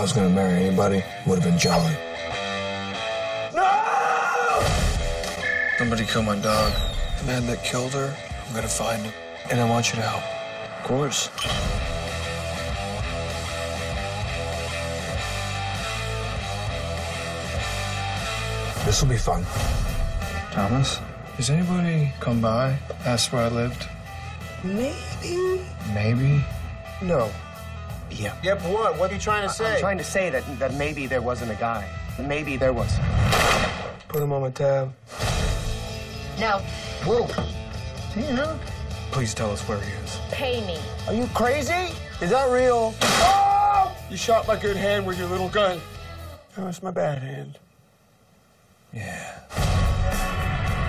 If I was gonna marry anybody, would have been Jolly. No! Somebody killed my dog. The man that killed her, I'm gonna find him. And I want you to help. Of course. This will be fun. Thomas, has anybody come by, asked where I lived? Maybe. Maybe. No. Yeah. Yep, what? What are you trying to say? I'm trying to say that, that maybe there wasn't a guy. Maybe there was. Put him on my tab. No, Whoa. Tina? Please tell us where he is. pay me. Are you crazy? Is that real? Oh! You shot my good hand with your little gun. That was my bad hand. Yeah.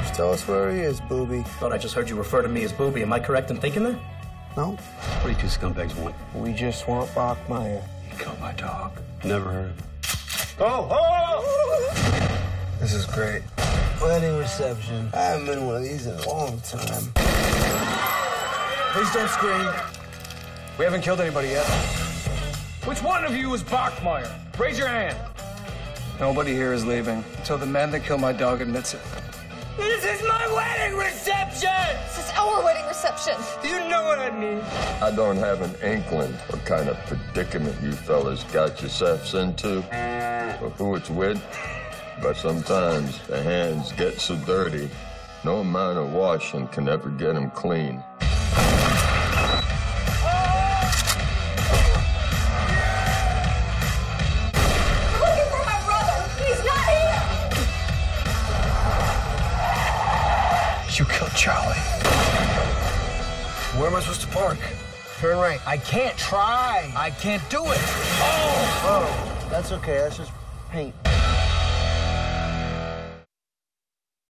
Just tell us where he is, booby. Thought I just heard you refer to me as Booby. Am I correct in thinking that? No? What do you two scumbags want? We just want Bachmeyer. He killed my dog. Never heard. of him. Oh, oh! This is great. Wedding reception. I haven't been to one of these in a long time. Please don't scream. We haven't killed anybody yet. Which one of you is Bachmeyer? Raise your hand. Nobody here is leaving until the man that killed my dog admits it. This is my wedding reception! This is our wedding reception. You know what I mean. I don't have an inkling what kind of predicament you fellas got yourselves into or who it's with, but sometimes the hands get so dirty, no amount of washing can ever get them clean. You killed Charlie. Where am I supposed to park? Turn right. I can't try. I can't do it. Oh, that's okay. That's just paint.